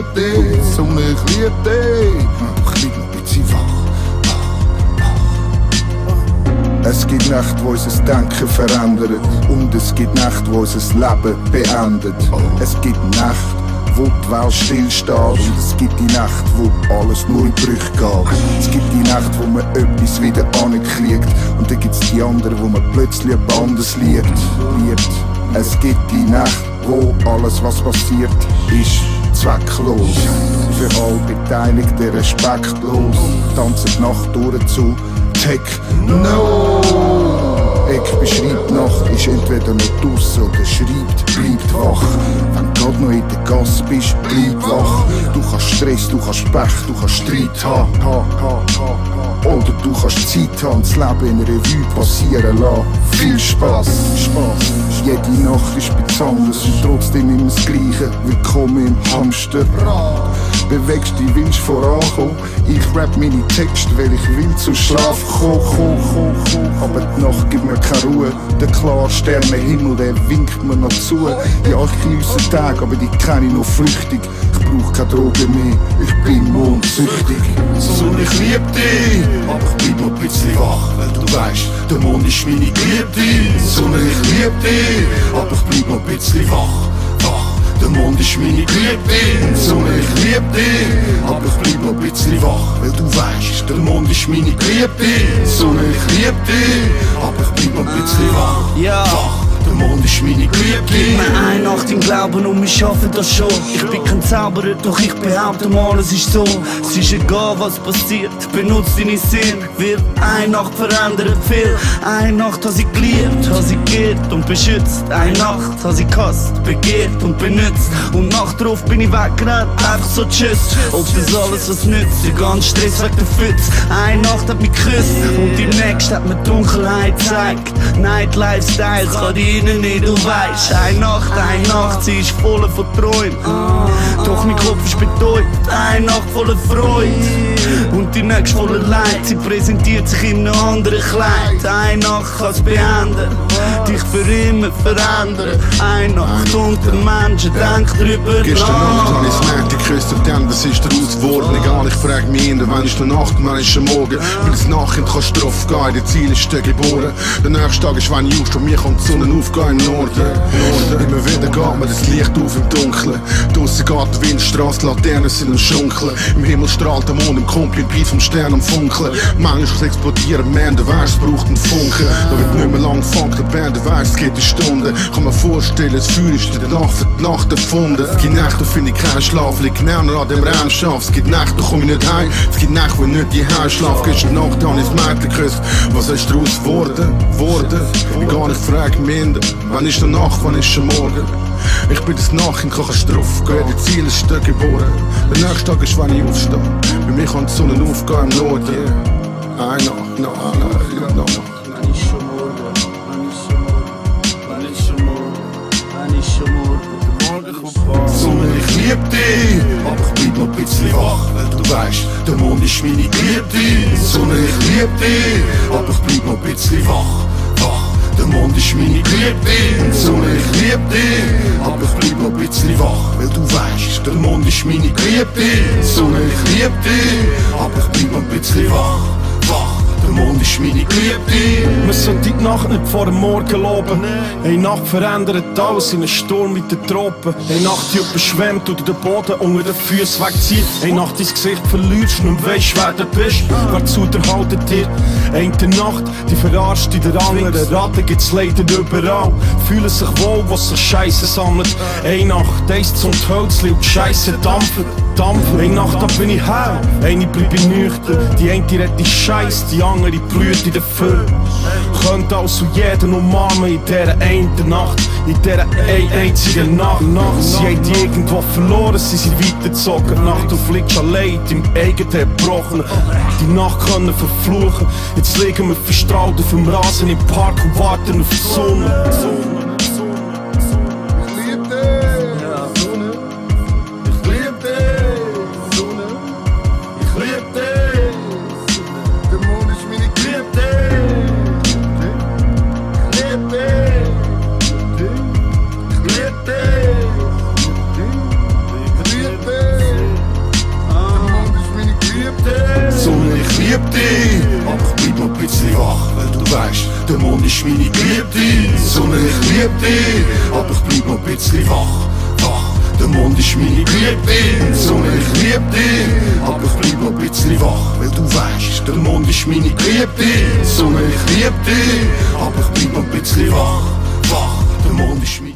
meine Geliebte. Sonne, ich liebe dich. Ich ein bisschen wach. Es gibt Nächte, wo unser Denken verändert. Und es gibt Nächte, wo unser Leben beendet. Es gibt Nächte, wo die Welt stillsteht. Und es gibt die Nacht, wo alles nur in Brüche geht. Es gibt die Nacht, wo man etwas wieder ankriegt. Und dann gibt's die andere, wo man plötzlich ein anderes liegt. Liebt. Es gibt die Nacht, wo alles, was passiert, ist zwecklos. Für alle Beteiligten respektlos. Tanzen die Nacht durch zu Techno. Ich beschreibt Nacht, ist entweder noch draussen oder schreibt, bleibt wach. Wenn du grad noch in der Gasse bist, bleib wach. Du kannst Stress, du kannst Pech, du kannst Streit haben. Ha, ha, ha, ha. Oder du kannst Zeit haben, das Leben in Revue passieren lassen. Viel Spaß, Spaß. Jede Nacht ist etwas anderes und trotzdem immer das Gleiche. Willkommen im Hamsterrad. Bewegst dich, willst vorankommen. Ich rap meine Texte, weil ich will zu Schlaf kommen. Aber die Nacht gibt mir keine Ruhe. Der klare Sternenhimmel, der winkt mir noch zu. Ja, ich genieße Tag, aber die kenne ich noch flüchtig. Ich brauch keine Drogen mehr, ich bin mondsüchtig. Sonne, ich lieb dich, bisschen wach, weil du weißt, der Mond ist meine Geliebte. Sonne, ich lieb dich, aber ich bleib noch ein bisschen wach, wach. Der Mond ist meine Geliebte, Sonne, ich lieb dich, aber ich bleib noch ein bisschen wach, weil du weißt, der Mond ist meine Geliebte. Sonne, ich lieb dich, aber ich bleib noch ein bisschen wach, wach. Der Mond ist meine Geliebte. Glauben und wir schaffen das schon. Ich bin kein Zauberer, doch ich behaupte mal, es ist so. Es ist egal, was passiert, benutze deine Sinn. Wird eine Nacht verändert viel. Eine Nacht has ich geliebt, has ich geehrt und beschützt. Eine Nacht has ich gehasst, begehrt und benutzt. Und Nacht drauf bin ich weggerannt, einfach so tschüss. Ob das alles was nützt, der ganze Stress weg der Pfütz. Eine Nacht hat mich geküsst und die nächste hat mir Dunkelheit gezeigt. Night Lifestyles kann die innen nicht, du weißt. Eine Nacht, eine Nacht, sie ist voll von. Doch mein Kopf ist betäubt, eine Nacht voller Freude. Und die nächste voller Leid, sie präsentiert sich in einem anderen Kleid. Eine Nacht kann's beenden, immer verändern. Eine Nacht unter Menschen, denk drüber Gestern Nacht habe ich das Merk geküsst und dann, was ist daraus geworden? Egal, ich frag mich immer, wann ist der Nacht, wann ist der Morgen? Weil das Nachhinein kannst drauf gehen, die Ziel ist der geboren. Der nächste Tag ist, wenn ich aufstehe, mir kommt die Sonne aufgehen im Norden. Immer wieder geht mir das Licht auf im Dunkeln. Draussen geht der Wind, Straße, Laternen sind am Schunkeln. Im Himmel strahlt der Mond, im Komplett vom Stern am Funkeln. Manchmal explodieren, man, der es braucht einen Funken. Da wird nicht mehr lang gefangen, der Band, der weiß, geht in Stunden. Kann man vorstellen, das ist in der Nacht für die Nacht erfunden. Es gibt Nächte, da finde ich keinen Schlaf, lieg noch an dem Raum schaff. Es gibt Nächte, da komm ich nicht heim. Es gibt Nächte, wo ich nicht Haus schlaf. Gestern Nacht habe ich das Mädchen geküsst. Was ist daraus geworden? Worden? Ich gar nicht frage minder. Wann ist der Nacht, wann ist der Morgen? Ich bin das Nachhinein, kann ich drauf gehen, die Ziele ist geboren. Der nächste Tag ist, wenn ich aufstehe. Bei mir kann die Sonne aufgehen im Norden. Yeah. Nacht, Nacht, Nacht, Nacht. Sonne, ich lieb dich, aber ich bleib noch ein bisschen wach, weil du weißt, der Mond ist meine Geliebte. Sonne, ich lieb dich, aber ich bleib noch ein bisschen wach, wach. Der Mond ist meine Geliebte. Sonne, ich lieb dich, aber ich bleib noch ein bisschen wach, weil du weißt, der Mond ist meine Geliebte. Sonne, ich lieb dich, aber ich bleib noch ein bisschen wach, wach. Der Mond ist meine Geliebte. Man sollte die Nacht nicht vor dem Morgen loben. Eine Nacht verändert alles in einem Sturm mit den Tropen. Eine Nacht, die überschwemmt oder den Boden unter den Füßen wegzieht. Eine Nacht, dein Gesicht verlierst und weisst, wer du bist. Wer zuterhaltet dir. Eine Nacht, die verarscht in der anderen. Ratten gibt's leider überall. Fühlen sich wohl, was sich Scheiße sammelt. Eine Nacht, eins zum Hölzli und Scheiße dampfen. Dampfen. Eine Nacht, da bin ich heim. Eine bleib ich nüchtern. Die eine redet die Scheiß, die andere blüht in der Fülle. Könnte also jeden umarmen in dieser einen Nacht. In dieser ein einzigen Nacht. Nacht. Sie haben irgendwo verloren, sie sind weitergezogen. Nacht, du fliegst allein im eigenen Erbrochenen. Die Nacht können verfluchen. Jetzt liegen wir verstrahlt auf dem Rasen im Park und warten auf die Sonne. Der Mond ist meine Geliebte, Sonne, ich lieb dich, aber ich bleib noch ein bisschen wach, wach. Der Mond ist meine Geliebte, Sonne, ich lieb dich, aber ich bleib noch ein bisschen wach, weil du weißt, der Mond ist meine Geliebte, Sonne, ich lieb dich, aber ich bleib noch ein bisschen wach, wach. Der Mond ist meine